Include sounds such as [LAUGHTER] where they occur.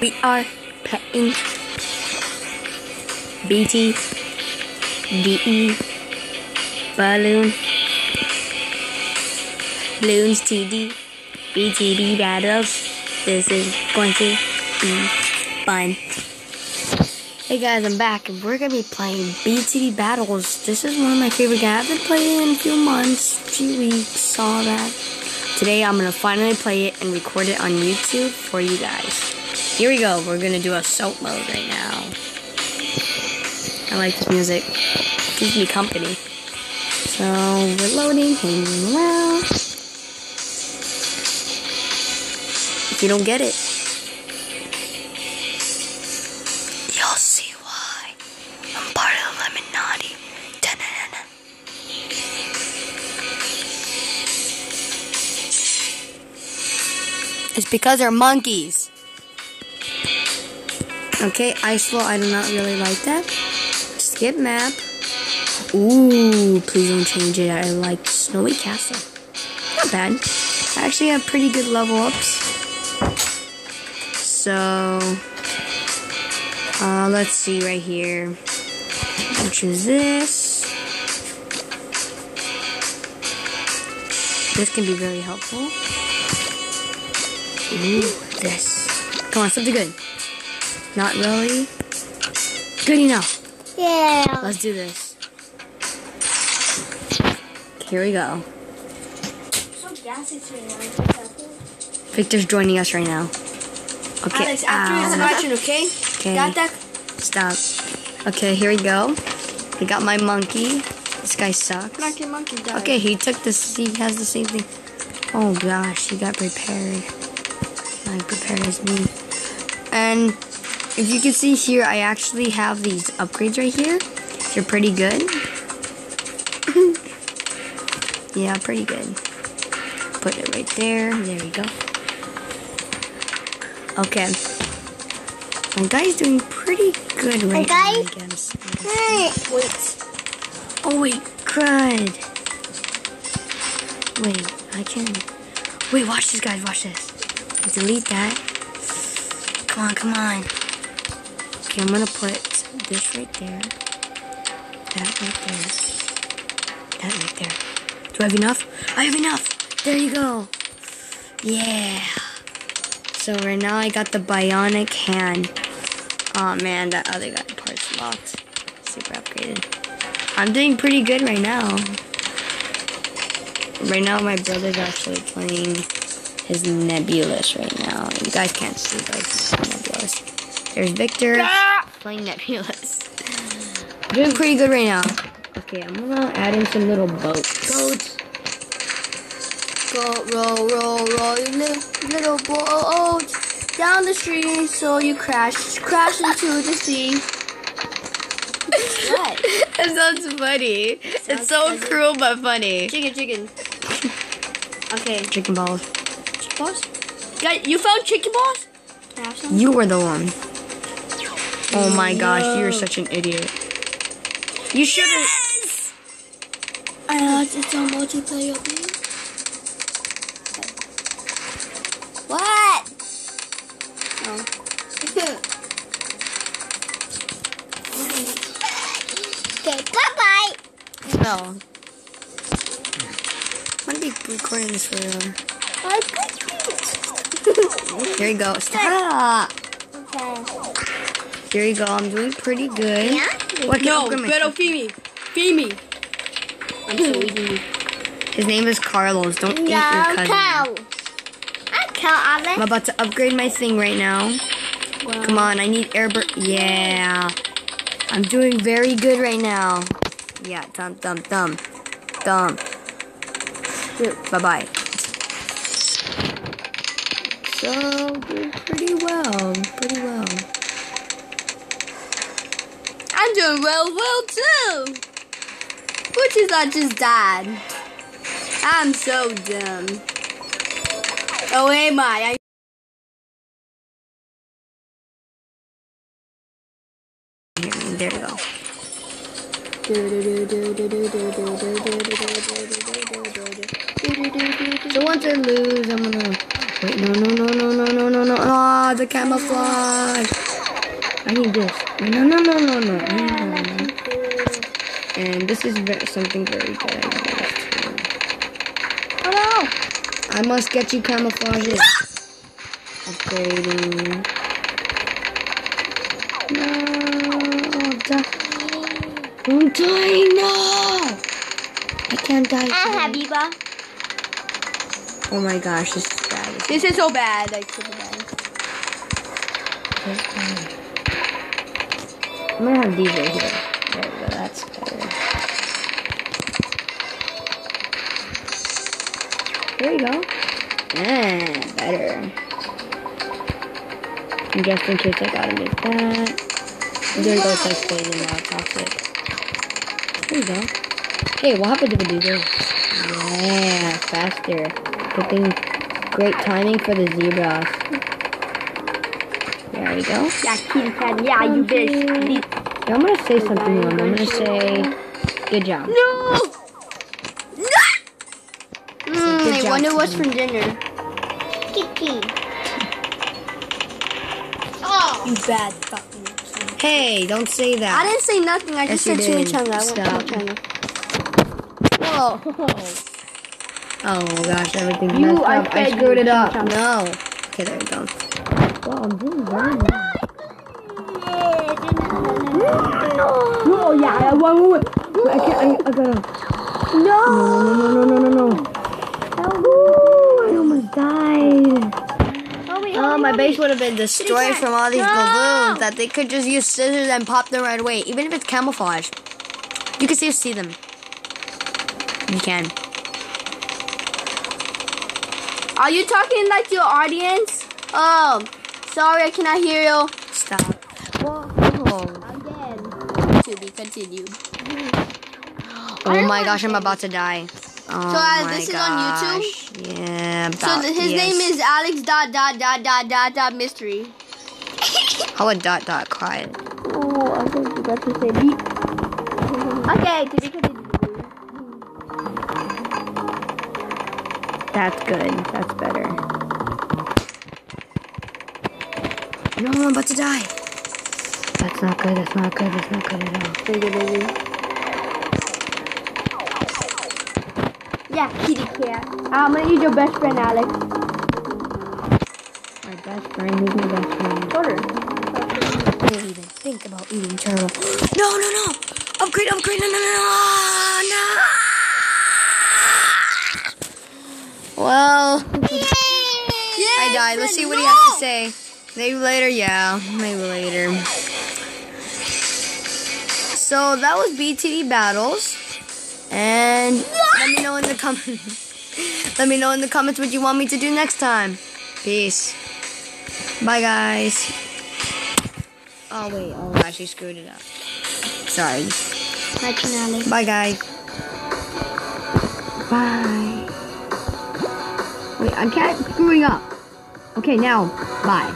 We are playing BT DE Balloon Bloons TD BTD battles. This is going to be fun. Hey guys, I'm back and we're gonna be playing BTD battles. This is one of my favorite games. I've been playing in a few months, few weeks, all that. Today I'm gonna finally play it and record it on YouTube for you guys. Here we go. We're gonna do assault mode right now. I like this music. It gives me company. So we're loading, hanging around. If you don't get it, you'll see why. I'm part of the Illuminati. Da-na-na-na. It's because they're monkeys. Okay, ice flow, I do not really like that. Skip map. Ooh, please don't change it. I like Snowy Castle. Not bad. I actually have pretty good level ups. So, uh, let's see right here. I'll choose this. This can be very helpful. Ooh, this. Come on, something good. Not really. Good enough. Yeah. Let's do this. Here we go. Victor's joining us right now. Okay. Alex, after ow. you're um, okay? Okay. Got that? Stop. Okay, here we go. I got my monkey. This guy sucks. Knock your monkey down. Okay, he took this. He has the same thing. Oh gosh, he got prepared. Not prepared as me. And if you can see here, I actually have these upgrades right here. They're pretty good. [LAUGHS] yeah, pretty good. Put it right there. There we go. Okay. My guy's doing pretty good right now, I guy? guess. Hmm. Wait. Oh wait, crud. Wait, I can. Wait, watch this, guys. Watch this. Delete that. Come on, come on. Okay, I'm gonna put this right there. That right there. That right there. Do I have enough? I have enough. There you go. Yeah. So right now I got the bionic hand. Oh man, that other guy part's locked. Super upgraded. I'm doing pretty good right now. Right now, my brother's actually playing his Nebulous right now. You guys can't see, but Nebulous. There's Victor playing Nebulous. Doing pretty good right now. Okay, I'm gonna add in some little boats. Boats. Go, roll, roll, roll little, little boat down the street so you crash, crash into the sea. what? [LAUGHS] That sounds funny. Sounds- it's so cruel but funny. Chicken, chicken. Okay. Chicken balls. Chicken balls? Got, you found chicken balls? Can I have some? You were the one. Oh my gosh, you're such an idiot. You should have. I know it's a multiplayer game. What? Oh. okay, bye bye. No. I'm gonna be recording this for real. Here we go. Stop. okay. Here you go. I'm doing pretty good. Yeah? What, No, okay, my- pero feed me. Feed. I'm so eating. His name is Carlos. Don't eat your cousin. cow. I cow, I'm about to upgrade my thing right now. Come on, I need air. bur- Yeah. I'm doing very good right now. Yeah, thumb, thumb, thumb. Thumb. Bye bye. So, doing pretty well. Pretty well. I'm doing well, well too. Which is not just dad. I'm so dumb. Oh, am I? I there you go. So once I lose, I'm gonna wait. No, no, no, no, no, no, no, no. Ah, the camouflage. I need this. No, no, no, no, no. no. And this is ve- something very good. I need this too. Oh no! I must get you camouflages. Upgrading. No, die. I'm dying now. I can't die. Ah, today. Habiba. Oh my gosh, this is bad. This is so bad, like super bad. bad. I'm gonna have these right here. There we go. That's better. There you go. Ah, better. And just in case I gotta make that. There you go, it's like poison now, toxic. There you go. Hey, what happened to the do this? Yeah, faster. Good thing, great timing for the zebras. There we go. Yeah, kitty cat. Yeah, you bitch. Yeah, I'm gonna say something, Mom. I'm gonna say, good job. No! No! Mm, I job, wonder what's Timmy. for dinner. Kiki. Oh! You bad fucking son. Hey, don't say that. I didn't say nothing. I just said you did. chimichanga. I Stop. want chimichanga. Whoa. Oh gosh, everything's You, messed I up. I fed screwed it up. No. Okay, there we go. Well, I'm doing very well. Oh yeah, one moment. I can't. I, I gotta. No! No, no, no, no, no, no. Ooh, I almost died. Oh, wait, Oh, my base would have been destroyed from all these No. balloons that they could just use scissors and pop them right away, even if it's camouflage. You can still see them. You can. Are you talking like your audience? Oh, sorry, I cannot hear you. Stop. Whoa. Again. To be continued. [LAUGHS] Oh my gosh, I'm about to die. Oh So, uh, my this is on gosh. Yeah. So About, th- his yes. name is Alex dot dot dot dot dot dot mystery. [LAUGHS] How would dot dot cry? Oh, I thought you got to say beep. Okay, to be continued. That's good. That's better. No, I'm about to die. That's not good. That's not good. That's not good at all. Very good, very good. Yeah, kitty cat. I'm gonna eat your best friend, Alex. My best friend. Who's my best friend? Order. Don't even think about eating turtle. No, no, no! Upgrade, upgrade, no, no, no, no! no. Well, I died. Let's see what he has to say. Maybe later, yeah, maybe later. So that was BTD battles, and let me know in the comments. [LAUGHS] let me know in the comments what you want me to do next time. Peace. Bye, guys. Oh wait, oh I actually screwed it up. Sorry. Bye. Bye guys. Bye. Wait, I can't screwing up. Okay, now, bye.